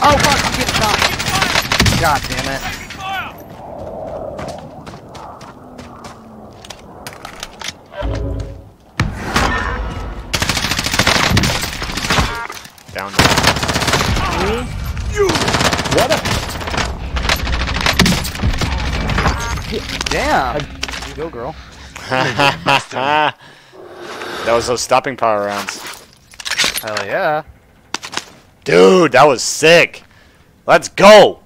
Oh fuck, I'm getting shot. God damn it. Down. You. What a Damn. You go, girl. that was those stopping power rounds. Hell yeah. Dude, that was sick. Let's go.